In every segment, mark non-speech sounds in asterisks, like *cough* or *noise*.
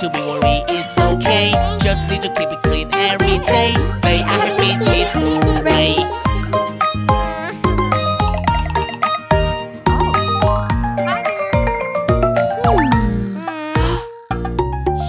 Nothing to be worried, it's okay. Just need to keep it clean every day. They are happy teeth, hooray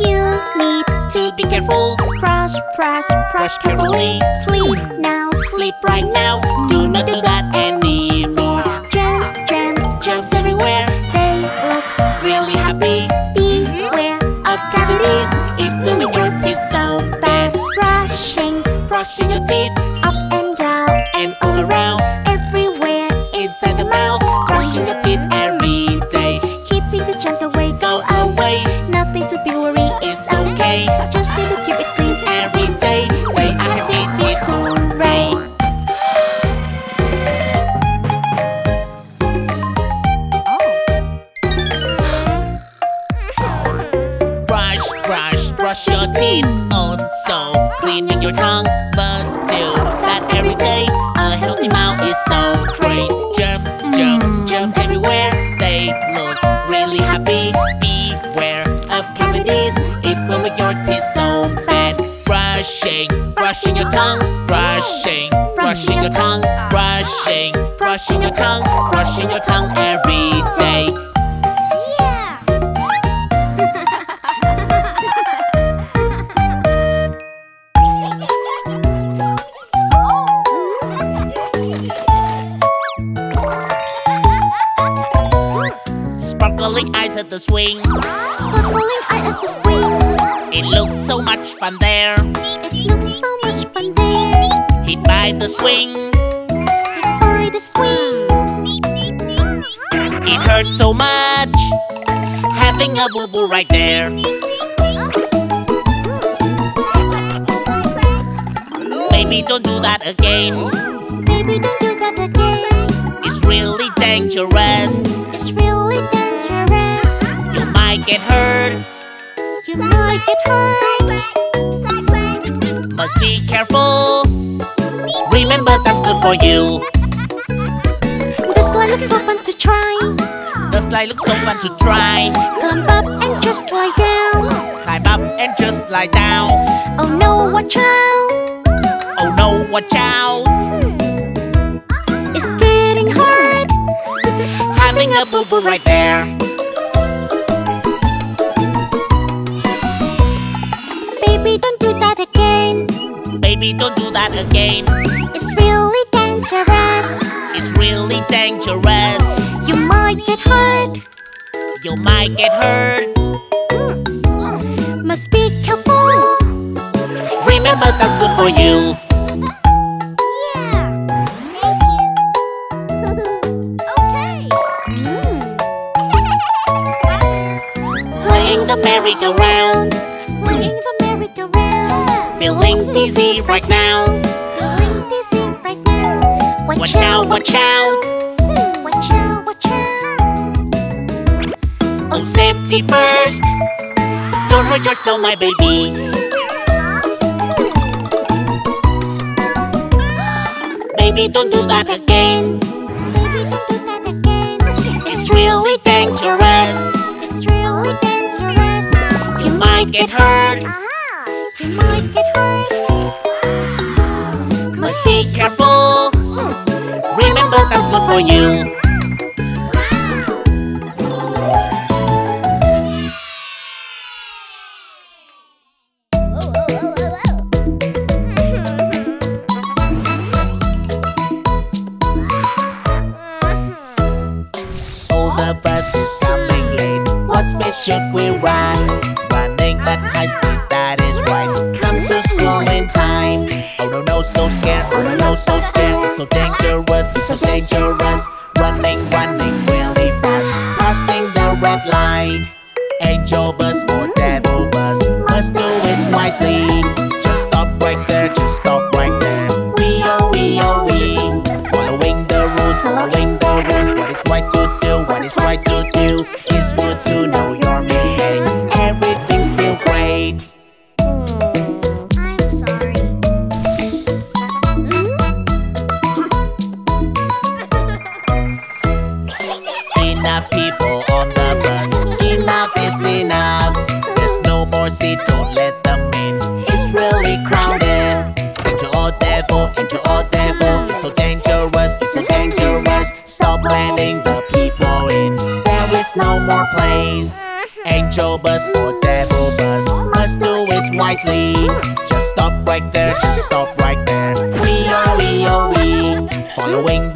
You need To be careful, brush, brush, brush carefully. Sleep now, sleep right now. Do not do that anymore. Germs, germs, Germs everywhere, Brushing your teeth Must do that every day A healthy mouth is so great. Germs, mm. germs, germs everywhere. They look really happy. Beware of cavities. It will make your teeth so bad. Brushing, brushing your tongue. Brushing, brushing your tongue. Brushing, brushing your tongue. Brushing your tongue every at the swing Sparkling eye at the swing. It looks so much fun there It looks so much fun there. Hit by the swing By the swing. It hurts so much Having a boo-boo right there Baby, don't do that again Baby, don't do that again. It's really dangerous It's really dangerous. You might get hurt You might get hurt. Must be careful Remember that's good for you The slide looks so fun to try. The slide looks so fun to try Climb up and just lie down. Climb up and just lie down Oh no, watch out. Oh no, watch out It's getting hard. Having a boo-boo right there don't do that again. Baby, don't do that again It's really dangerous. It's really dangerous You might get hurt. You might get hurt Must be careful. Remember that's good for you *laughs* hmm. *laughs* Playing the merry-go-round Playing the merry-go-round. Feeling dizzy right now. Feeling dizzy right now. Watch out, watch out. Hmm, watch out, watch out. Oh, safety first. Don't hurt yourself, my baby. Baby, don't do that again. Baby, don't do that again. It's really dangerous. It's really dangerous. You might get hurt uh-huh. You might get hurt. Must be careful Remember that's good for you Letting the people in. There is no more place. *laughs* Angel bus or devil bus must do it wisely. Just stop right there, just stop right there. We are, we are, we. *laughs* Following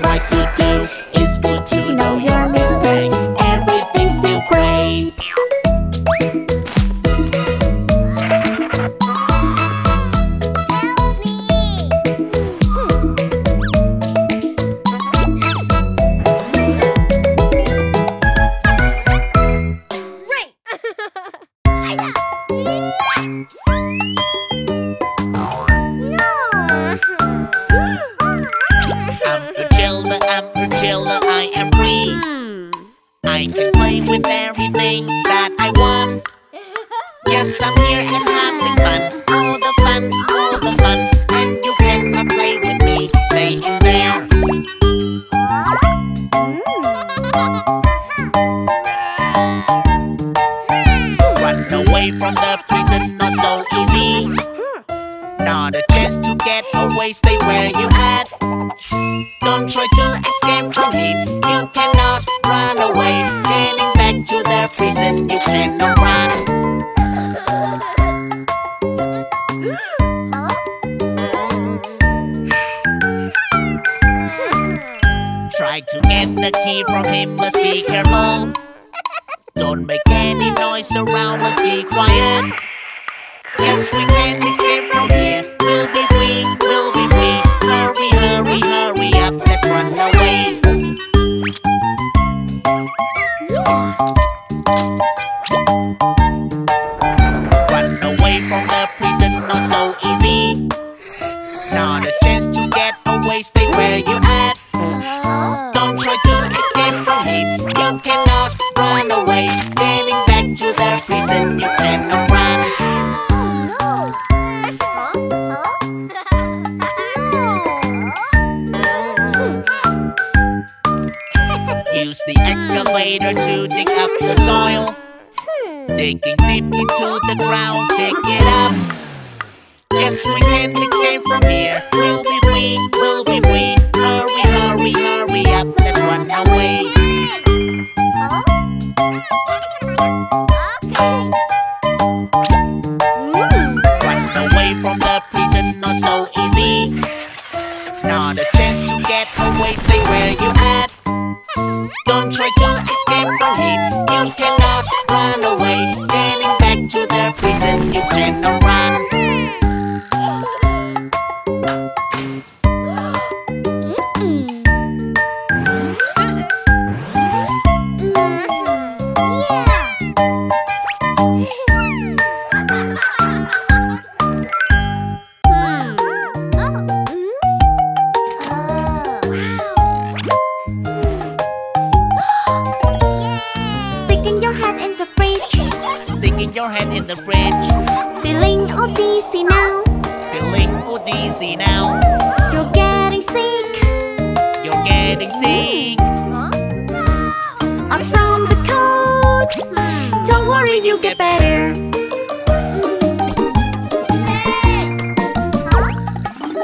right Run away from the prison, not so easy. Not a chance to get away, stay where you at. Don't try to escape from him, you cannot run away. Getting back to the prison, you cannot run. Try to get the key from him, must be careful. Don't make any noise around, must be quiet. Yes, we can escape from here. We'll be free, we'll be free. Hurry, hurry, hurry up, let's run away. Run Yes, we can't escape from here. We'll be free, we'll be free. Sticking your head in the fridge. Sticking your head in the fridge, Feeling all dizzy now. feeling all dizzy now. You're getting sick. You're getting sick. Up from the cold. Don't worry, you'll get better.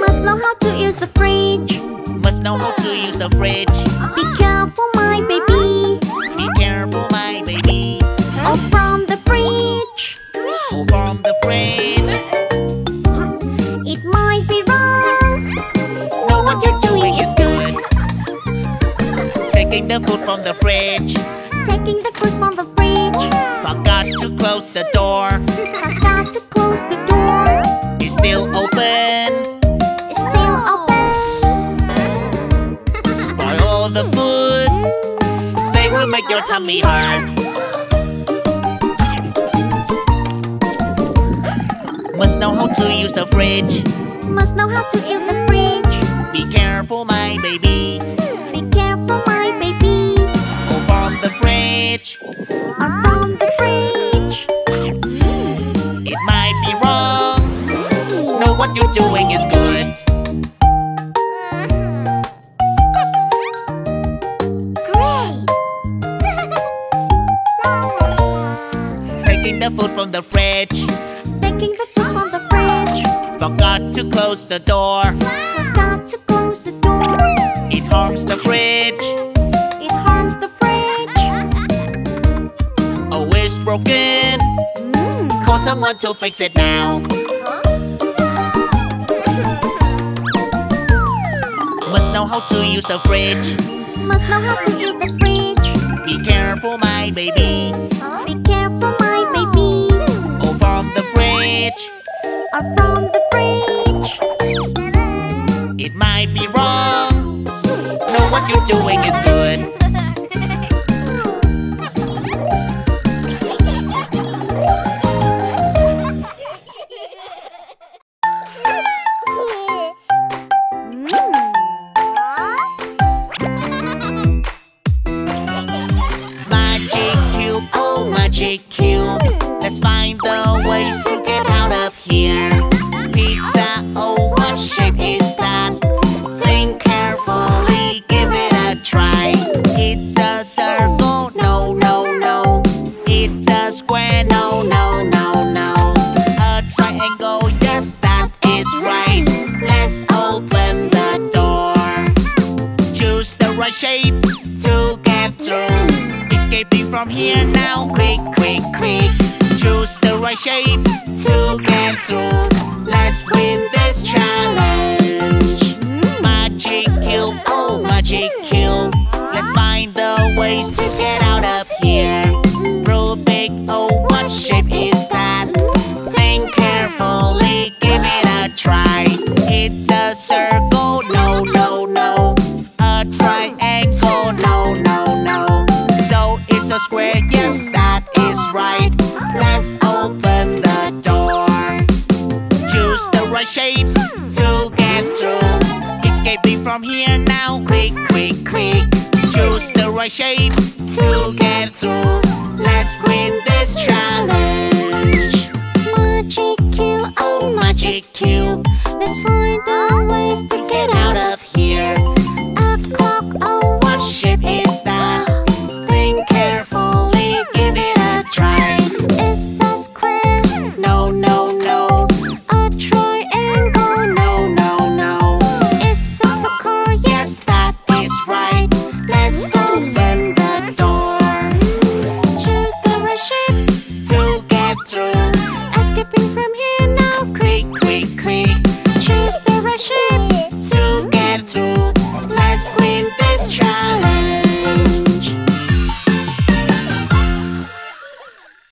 Must know how to use the fridge. Must know how to use the fridge. All the foods. They will make your tummy hurt. Must know how to use the fridge. Must know how to use the fridge. Be careful, my baby. Be careful, my baby. From the fridge. From the fridge. It might be wrong. Know what you're doing is good. The food from the fridge. Taking the food from the fridge. Forgot to close the door. Forgot to close the door. It harms the fridge. It harms the fridge. Oh, it's broken. Mm. Call someone to fix it now. Must know how to use the fridge. Must know how to use the fridge. Be careful, my baby. Or from the fridge. It might be wrong. Know what you're doing is good. Choose shape to get through. Let's win this challenge. Magic cube, oh magic cube. Let's find the ways to get escape me from here now. Quick, quick, quick. Choose the right shape to get through. Let's win